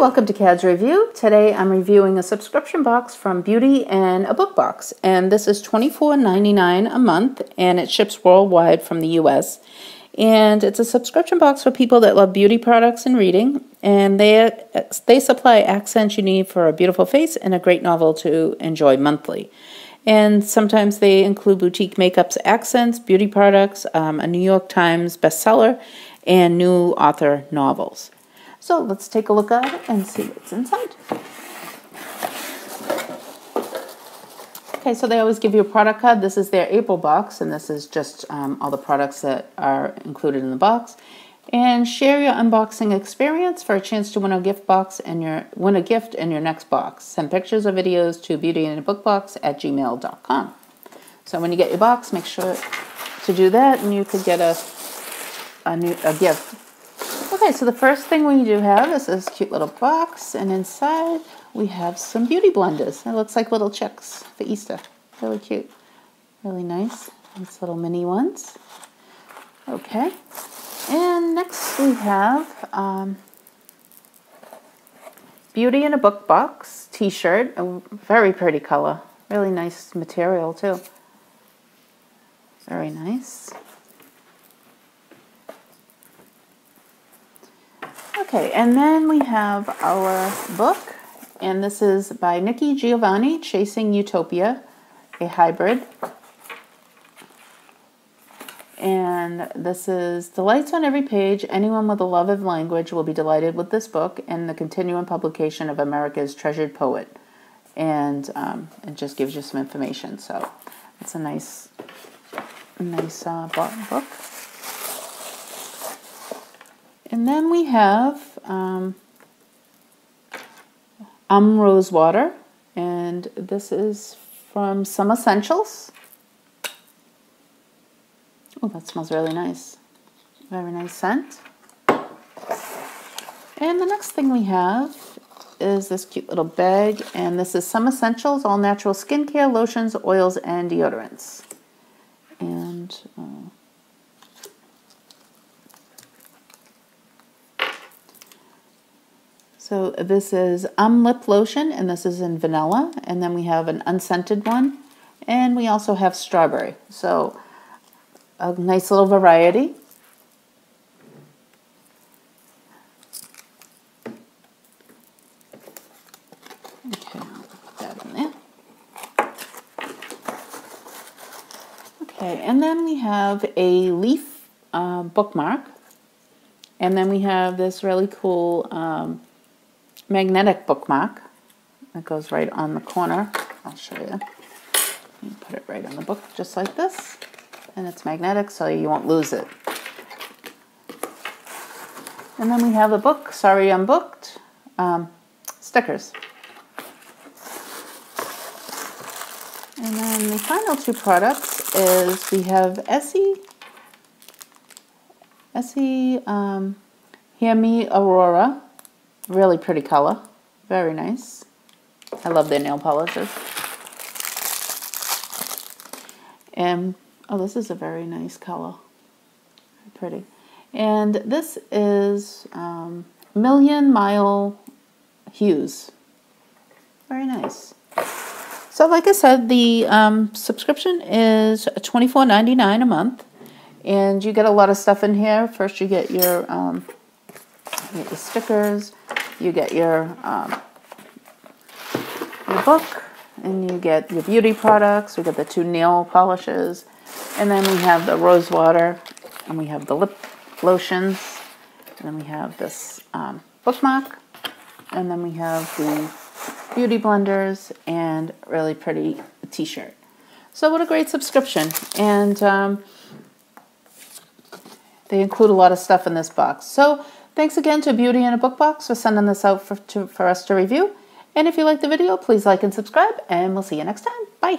welcome to Kads Review. Today I'm reviewing a subscription box from Beauty and a book box. And this is $24.99 a month and it ships worldwide from the US. And it's a subscription box for people that love beauty products and reading. And they, they supply accents you need for a beautiful face and a great novel to enjoy monthly. And sometimes they include boutique makeups, accents, beauty products, um, a New York Times bestseller, and new author novels. So let's take a look at it and see what's inside. Okay, so they always give you a product card. This is their April box, and this is just um, all the products that are included in the box. And share your unboxing experience for a chance to win a gift box and your win a gift in your next box. Send pictures or videos to beautyinbookbox at gmail.com. So when you get your box, make sure to do that, and you could get a a new a gift Okay, so the first thing we do have is this cute little box, and inside we have some beauty blenders. It looks like little chicks for Easter. Really cute. Really nice. These little mini ones. Okay. And next we have um, Beauty in a Book Box t-shirt. A very pretty color. Really nice material too. Very nice. Okay, and then we have our book, and this is by Nikki Giovanni, Chasing Utopia, a hybrid. And this is Delights on every page. Anyone with a love of language will be delighted with this book and the continuing publication of America's treasured poet. And um, it just gives you some information. So it's a nice, nice uh, book. And then we have um, Um Rosewater, and this is from Some Essentials. Oh, that smells really nice. Very nice scent. And the next thing we have is this cute little bag, and this is Some Essentials, all natural skincare, lotions, oils, and deodorants. And uh, So this is Um Lip Lotion, and this is in vanilla. And then we have an unscented one. And we also have strawberry. So a nice little variety. Okay, put that in there. Okay, and then we have a leaf uh, bookmark. And then we have this really cool um, magnetic bookmark that goes right on the corner. I'll show you. you put it right on the book just like this. And it's magnetic so you won't lose it. And then we have a book, Sorry I'm Booked, um, stickers. And then the final two products is we have Essie, Essie um, Hear Me Aurora Really pretty color. Very nice. I love their nail polishes. And, oh, this is a very nice color. Pretty. And this is um, Million Mile Hues. Very nice. So like I said, the um, subscription is $24.99 a month. And you get a lot of stuff in here. First you get your, um, you get your stickers, you get your um, your book, and you get your beauty products. We get the two nail polishes, and then we have the rose water, and we have the lip lotions, and then we have this um, bookmark, and then we have the beauty blenders and really pretty t-shirt. So what a great subscription. And um, they include a lot of stuff in this box. So Thanks again to Beauty in a Book Box for sending this out for, to, for us to review. And if you like the video, please like and subscribe, and we'll see you next time. Bye.